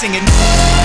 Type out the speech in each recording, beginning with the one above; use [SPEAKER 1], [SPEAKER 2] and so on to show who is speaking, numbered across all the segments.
[SPEAKER 1] singing.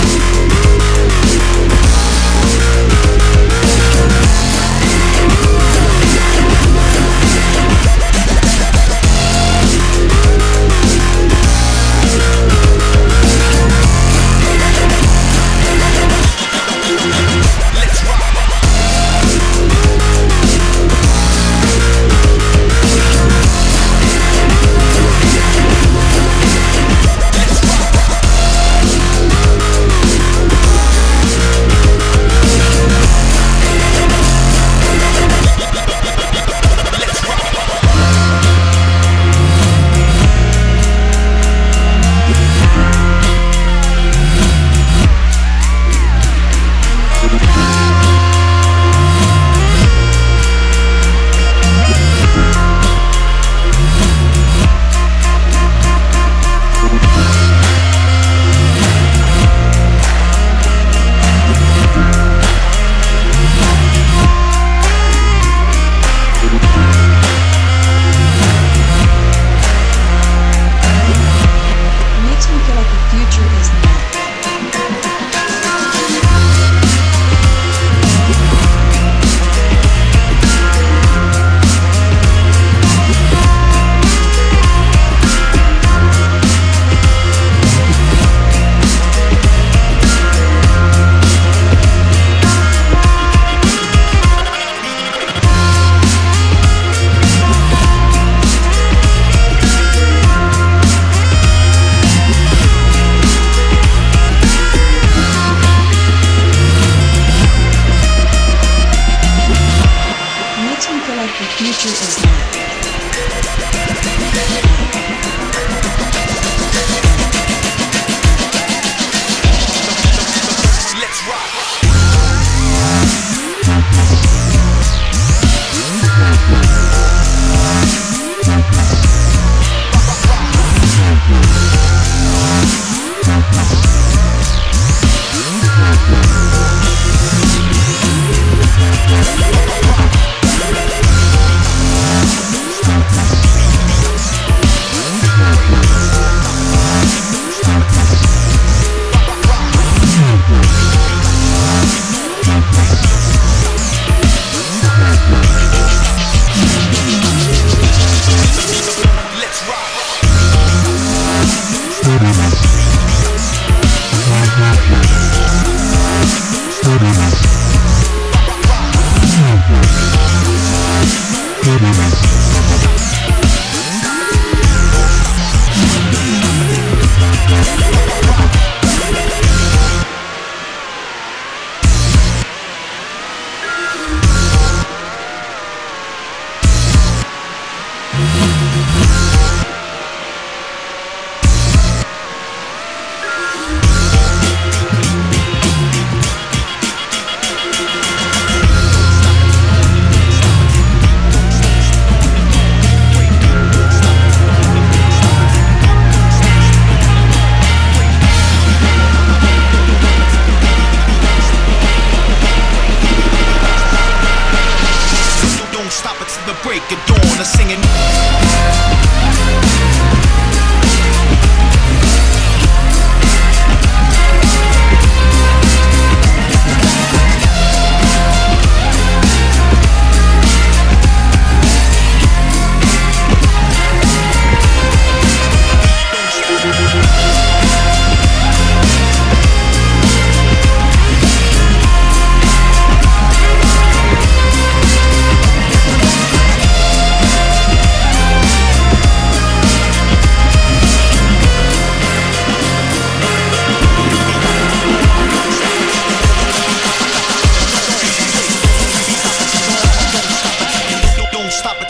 [SPEAKER 2] Is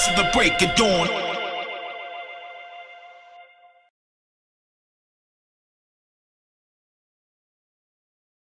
[SPEAKER 1] Till the break of dawn.